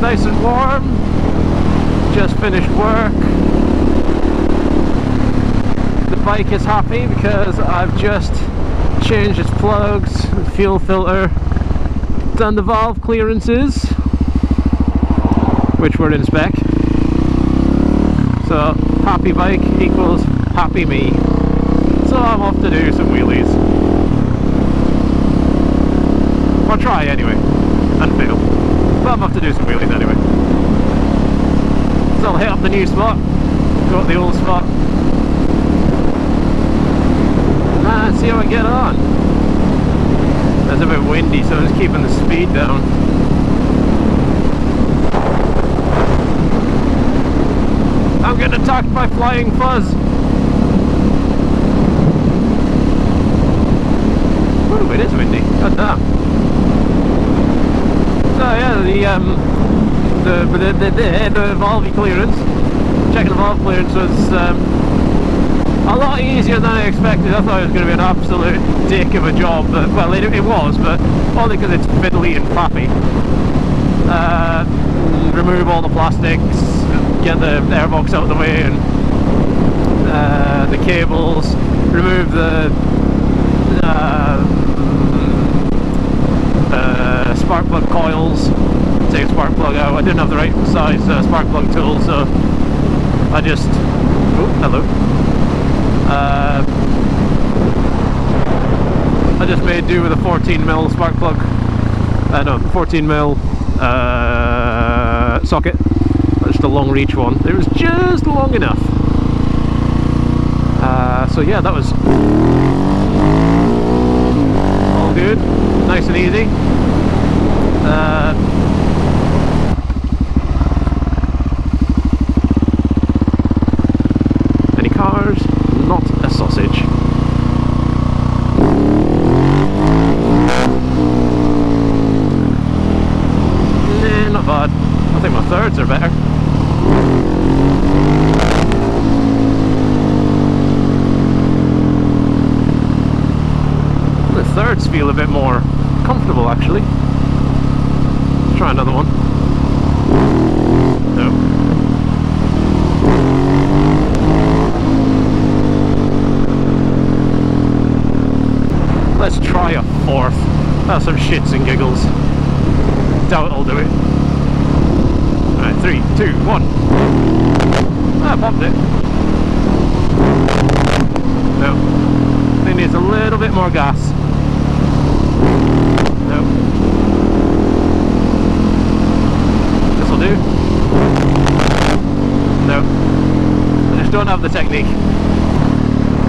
nice and warm. Just finished work. The bike is happy because I've just changed its plugs, fuel filter, done the valve clearances, which were in spec. So happy bike equals happy me. So I'm off to do some wheelies. Or try anyway, and fail. I'm off to do some wheelies anyway. So I'll hit up the new spot, go up the old spot, ah, and see how I get on. It's a bit windy, so I'm just keeping the speed down. I'm getting attacked by flying fuzz. Ooh, it is windy. God damn. So yeah, the um, the the the, the, the valve clearance, checking the valve clearance was um, a lot easier than I expected. I thought it was going to be an absolute dick of a job, but well, it, it was, but only because it's fiddly and faffy. Uh, remove all the plastics, get the airbox out of the way, and uh, the cables, remove the uh, uh, spark plug coils, take a spark plug out. I didn't have the right size uh, spark plug tool, so I just. Oh, hello. Uh, I just made do with a 14 mil spark plug. Uh, no, 14 mil uh, socket. Just a long reach one. It was just long enough. Uh, so yeah, that was all good, nice and easy. Uh, any cars? Not a sausage. Nah, not bad. I think my thirds are better. The thirds feel a bit more comfortable actually. Let's try another one. No. Let's try a fourth. That's some shits and giggles. Doubt I'll do it. Alright, three, two, one. Ah, popped it. No. I think needs a little bit more gas. No. This'll do. No. I just don't have the technique.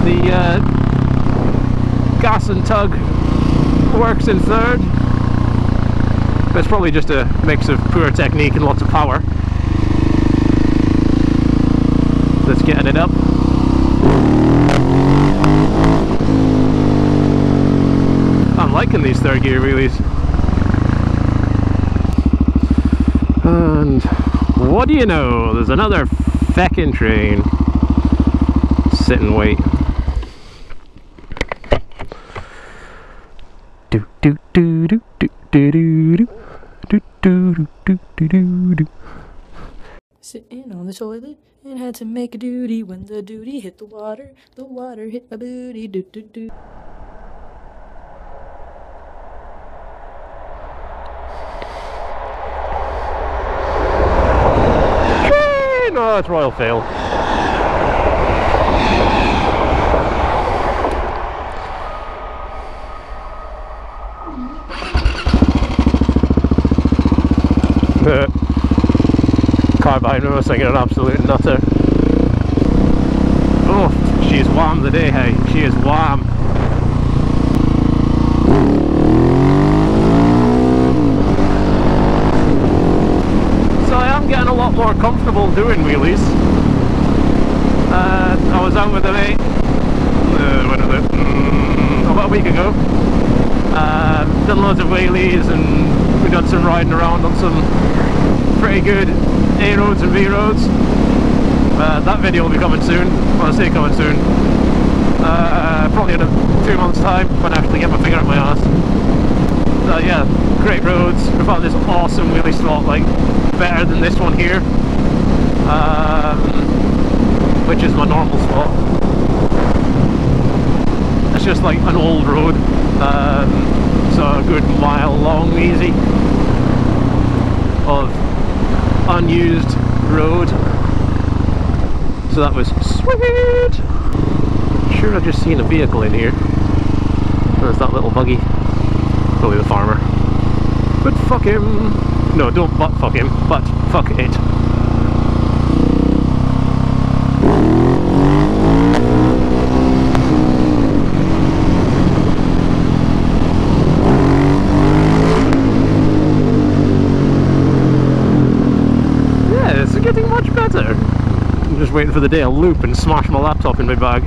The uh, gas and tug works in third. It's probably just a mix of poor technique and lots of power that's getting it up. I'm liking these third gear wheelies. And what do you know? There's another feckin' train. Sit and wait. Do do do do do do do do do do do do do do. Sitting on the toilet and had to make a duty when the duty hit the water. The water hit my booty. Do do do. Train! Oh, it's Royal Fail. Car behind me was thinking an absolute nutter. Oh, she is warm today, hey. She is warm. So I am getting a lot more comfortable doing wheelies. Uh, I was out with a mate, uh, when was it? Mm, about a week ago. Uh, done loads of wheelies and we done some riding around on some pretty good A roads and B roads. Uh, that video will be coming soon. Well, I say coming soon. Uh, probably in a two months time when I actually get my finger up my ass. So yeah, great roads. We found this awesome wheelie slot like better than this one here, um, which is my normal spot. It's just like an old road, um, so a good mile long, easy, of unused road. So that was sweet. Sure, I've just seen a vehicle in here. There's that little buggy. Probably the farmer. But fuck him. No, don't but fuck him, but fuck it. Yeah, it's getting much better. I'm just waiting for the day I'll loop and smash my laptop in my bag.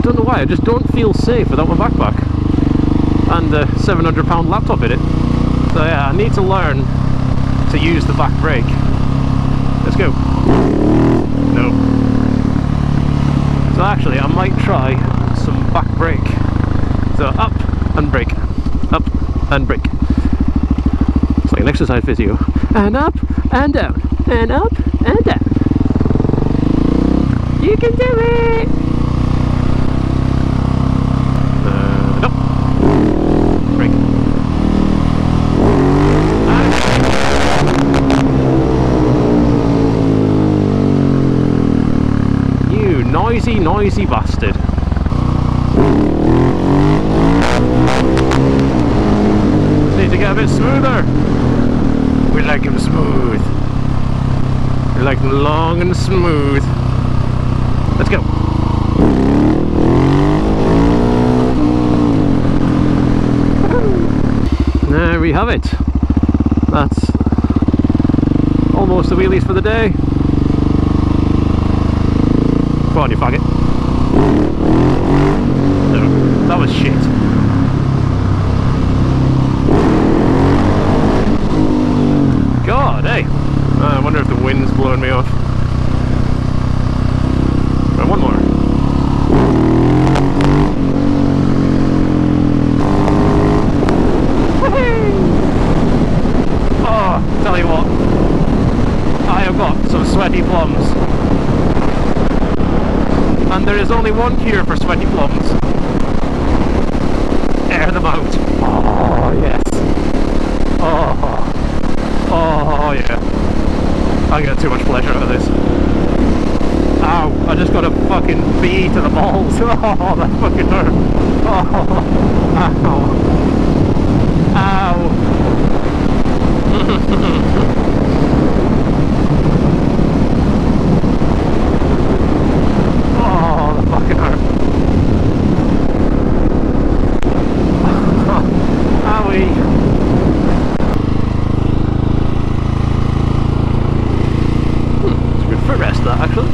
Don't know why, I just don't feel safe without my backpack and the 700 pound laptop in it. So yeah, I need to learn to use the back brake. Let's go. No. So actually, I might try some back brake. So up and brake, up and brake. An exercise video. And up and down, and up and down. You can do it! Uh, no. Brake. You noisy, noisy bastard. Need to get a bit smoother. We like him smooth. We like him long and smooth. Let's go. There we have it. That's almost the wheelies for the day. Go on, you faggot. No, that was shit. God, hey. Uh, I wonder if the blowing me off. Right, one more. Oh, tell you what. I have got some sweaty plums. And there is only one cure for sweaty plums. Air them out. Oh, yes. Oh. Oh, yeah. I get too much pleasure out of this. Ow, I just got a fucking bee to the balls. Oh, that fucking hurt. Oh, ow. Ow. Oh, that fucking hurt. Owie. Hmm, it's good for a rest that actually.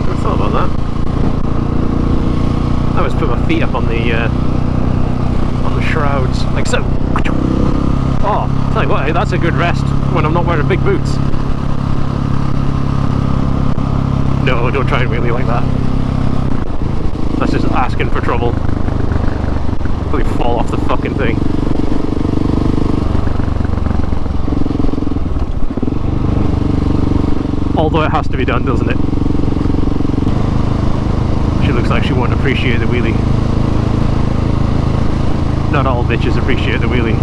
Never thought about that. I always put my feet up on the uh, on the shrouds, like so. Oh, tell you what, that's a good rest when I'm not wearing big boots. No, don't try and wheelie like that. That's just asking for trouble. Probably fall off the fucking thing. Although it has to be done, doesn't it? She looks like she won't appreciate the wheelie. Not all bitches appreciate the wheelie.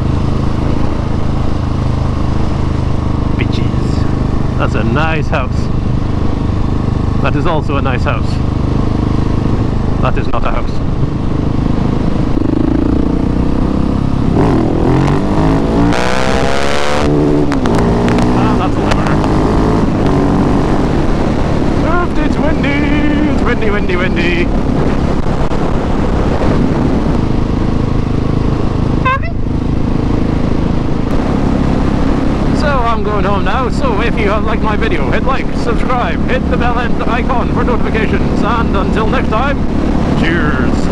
Bitches. That's a nice house. That is also a nice house. That is not a house. Ah, that's a limiter. Left, it's windy! It's windy, windy, windy. So I'm going home now, so if you have liked my video, hit like, subscribe, hit the bell and icon for notifications, and until next time, cheers!